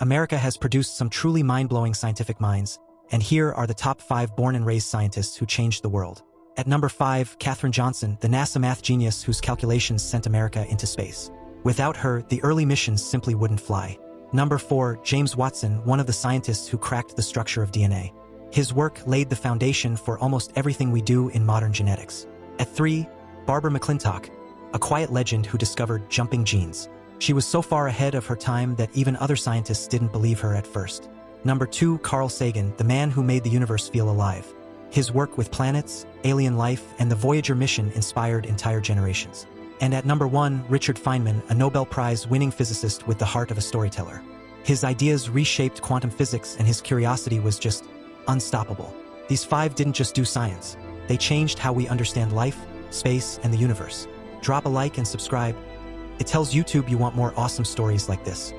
America has produced some truly mind-blowing scientific minds, and here are the top five born and raised scientists who changed the world. At number five, Katherine Johnson, the NASA math genius whose calculations sent America into space. Without her, the early missions simply wouldn't fly. Number four, James Watson, one of the scientists who cracked the structure of DNA. His work laid the foundation for almost everything we do in modern genetics. At three, Barbara McClintock, a quiet legend who discovered jumping genes. She was so far ahead of her time that even other scientists didn't believe her at first. Number two, Carl Sagan, the man who made the universe feel alive. His work with planets, alien life, and the Voyager mission inspired entire generations. And at number one, Richard Feynman, a Nobel Prize-winning physicist with the heart of a storyteller. His ideas reshaped quantum physics and his curiosity was just unstoppable. These five didn't just do science. They changed how we understand life, space, and the universe. Drop a like and subscribe. It tells YouTube you want more awesome stories like this.